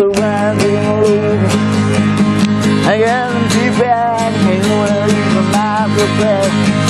surrounding love I am too bad, out here where even my breath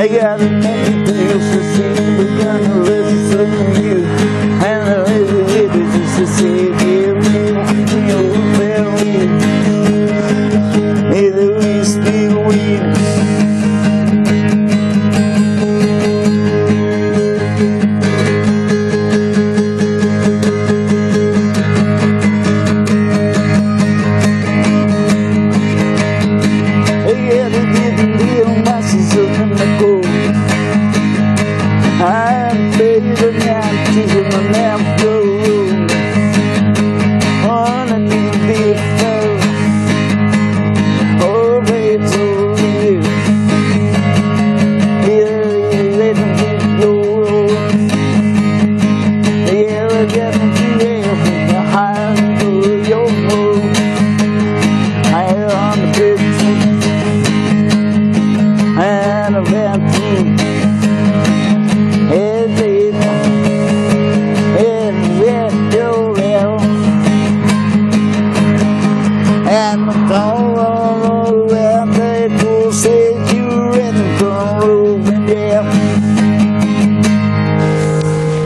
again. Oh. alone.